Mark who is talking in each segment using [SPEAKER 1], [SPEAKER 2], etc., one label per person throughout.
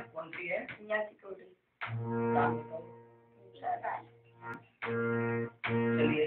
[SPEAKER 1] कौन सी है? बताओ चलिए।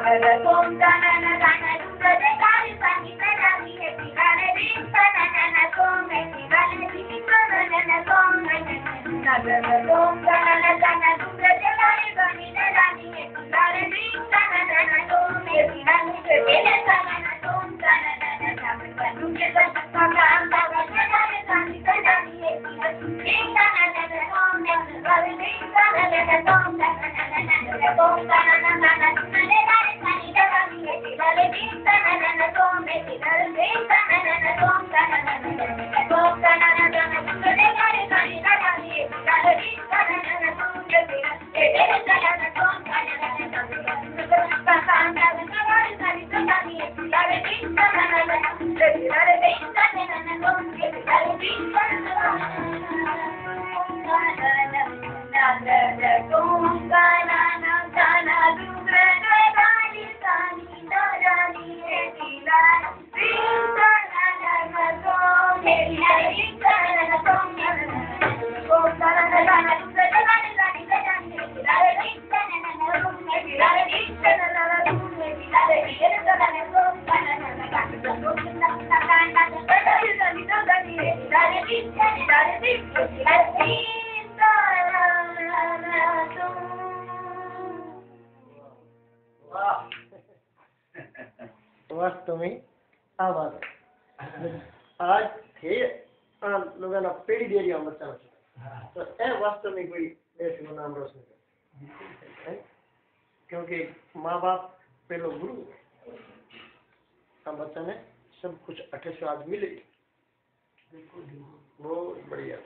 [SPEAKER 1] Thank you.
[SPEAKER 2] वास्तव में आवाज़ आज थे लोगों ने पेड़ी दे बच्चा तो ए वास्तव में कोई देश को नाम रोशन कर। क्योंकि माँ बाप पहलो गुरु। अब मतलब है सब कुछ अठे से आदमी मिले। बहुत बढ़िया।